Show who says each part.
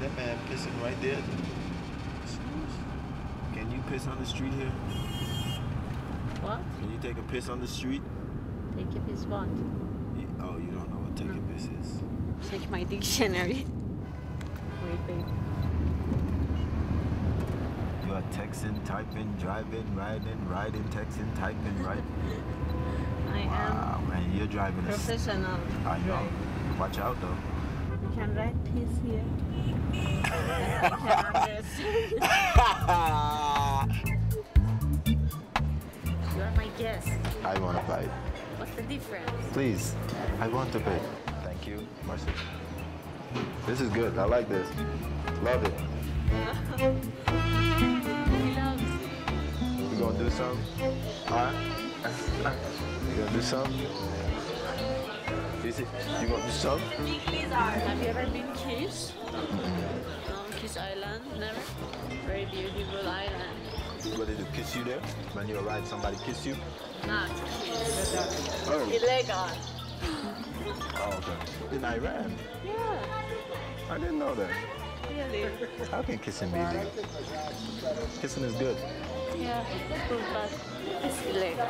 Speaker 1: That man pissing right there. Can you piss on the street here?
Speaker 2: What?
Speaker 1: Can you take a piss on the street?
Speaker 2: Take a piss what?
Speaker 1: Oh, you don't know what take a piss is.
Speaker 2: Check my dictionary. Wait, wait.
Speaker 1: You are texting, typing, driving, riding, riding, texting, typing, right?
Speaker 2: I am.
Speaker 1: Wow, man, you're driving
Speaker 2: am
Speaker 1: a. s-
Speaker 2: professional.
Speaker 1: I know. Watch out though.
Speaker 2: You can write piss here. I can understand. You are my guest.
Speaker 1: I want to buy.
Speaker 2: What's the difference?
Speaker 1: Please, I want to pay. Thank you, Marcy. This is good. I like this. Love it.
Speaker 2: He loves you.
Speaker 1: We gonna do some? Alright? You gonna do some? Is it? You gonna do some?
Speaker 2: Have you ever been Kiss? No, Kiss Island? Never? Very beautiful island.
Speaker 1: Ready to kiss you there? When you arrive, somebody kiss you?
Speaker 2: Not Kiss.
Speaker 1: Oh.
Speaker 2: Illegal.
Speaker 1: Oh, okay. In Iran?
Speaker 2: Yeah,
Speaker 1: I didn't know that.
Speaker 2: really.
Speaker 1: How can kissing be illegal? Kissing is good.
Speaker 2: Yeah, it's good, but it's illegal.